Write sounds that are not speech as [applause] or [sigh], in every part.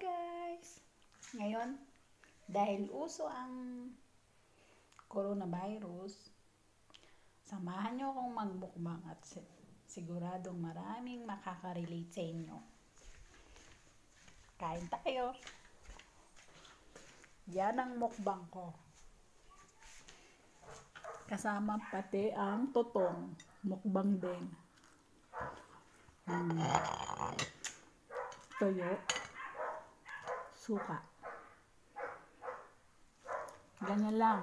guys! Ngayon, dahil uso ang coronavirus, samahan nyo akong magmukbang at siguradong maraming makaka-relate sa inyo. Kain tayo! Yan ang mukbang ko. Kasama pati ang totong mukbang din. Hmm. Toyo. Suka. Ganyan lang.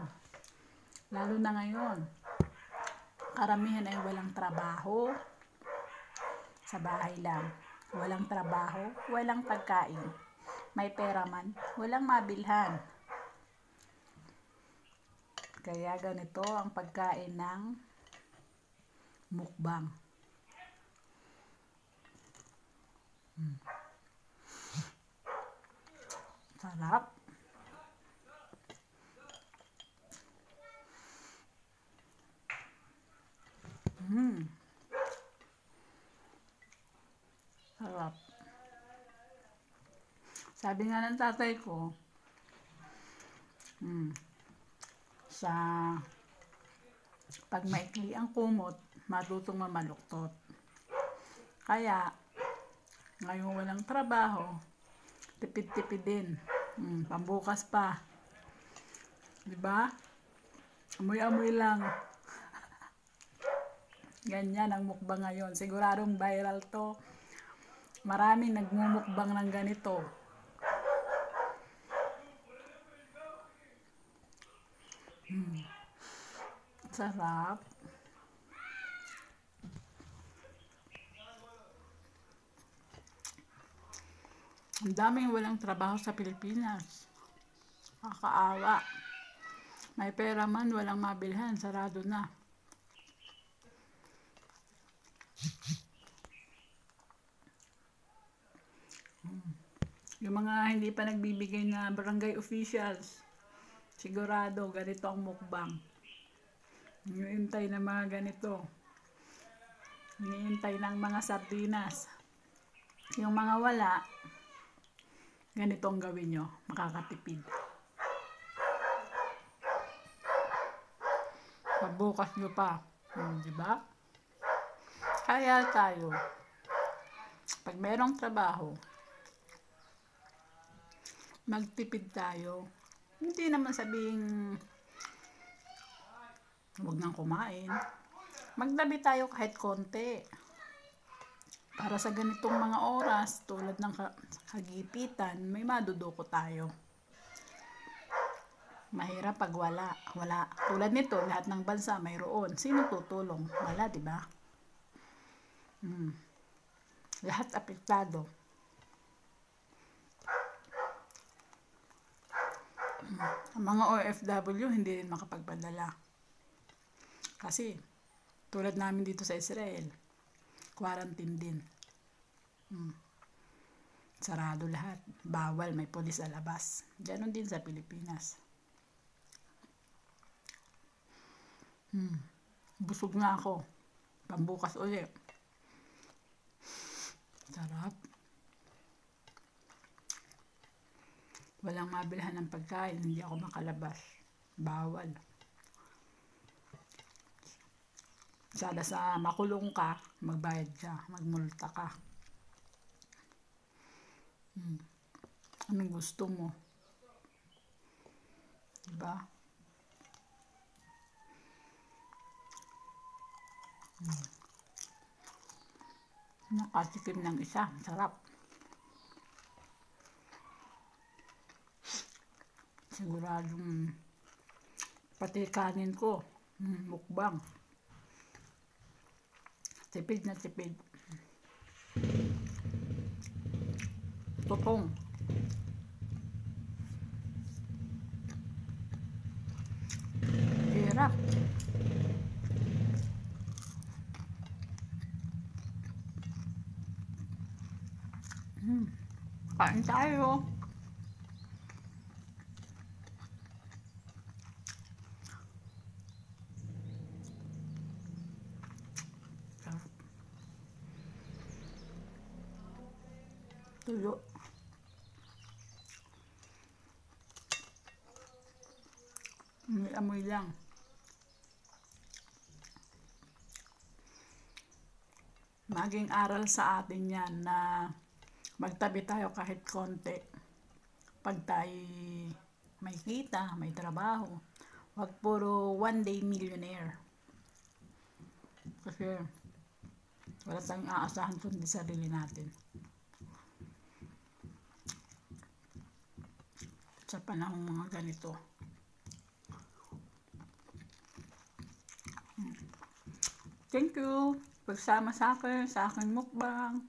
Lalo na ngayon. Karamihan ay walang trabaho. Sa bahay lang. Walang trabaho, walang pagkain. May pera man, walang mabilhan. Kaya ganito ang pagkain ng mukbang. Hmm. Sarap. Hmm. Sarap. Sabi nga ng tatay ko, hmm, sa pag maikli ang kumot, matutong mamaluktot. Kaya, ngayon walang trabaho, tipid-tipid din. Hmm, pambukas pa. 'Di ba? Amoy-amoy lang. [laughs] Ganyan ang mukbang ngayon. Siguradong viral to. Maraming nagmumukbang ng ganito. Hmm. Sarap. Ang daming walang trabaho sa Pilipinas. Kakaawa. May pera man, walang mabilhan, sarado na. Yung mga hindi pa nagbibigay na barangay officials, sigurado ganito ang mukbang. Iniintay ng mga ganito. Iniintay ng mga sardinas. Yung mga wala, ganito ang gawin nyo, makakatipid. Pabukas nyo pa, hmm, di ba? Kaya tayo, pag merong trabaho, magtipid tayo. Hindi naman sabing huwag nang kumain. Magtabi tayo kahit konti para sa ganitong mga oras, tulad ng kagipitan, may maduduko tayo. Mahirap pag wala. Wala. Tulad nito, lahat ng bansa mayroon. Sino tutulong? Wala, di ba? Hmm. Lahat apektado. Hmm. Ang mga OFW hindi rin makapagpadala. Kasi, tulad namin dito sa Israel, quarantine din. Hmm. Sarado lahat. Bawal, may polis sa labas. Ganon din sa Pilipinas. Hmm. Busog na ako. Pambukas ulit. Sarap. Walang mabilhan ng pagkain. Hindi ako makalabas. Bawal. Sada sa makulong ka, magbayad ka, magmulta ka. Hmm. Anong gusto mo? Diba? Hmm. Nakatikim ng isa. Sarap. Siguradong pati kanin ko. Hmm, mukbang. Tipid na tipid. Totong. Hirap. Hmm. Kain tayo. tuyo. May amoy lang. Maging aral sa atin yan na magtabi tayo kahit konti. Pag tayo may kita, may trabaho, wag puro one day millionaire. Kasi wala tayong aasahan kundi sarili natin. Sa panahong mga ganito. Thank you. Pagsama sa akin, sa aking mukbang.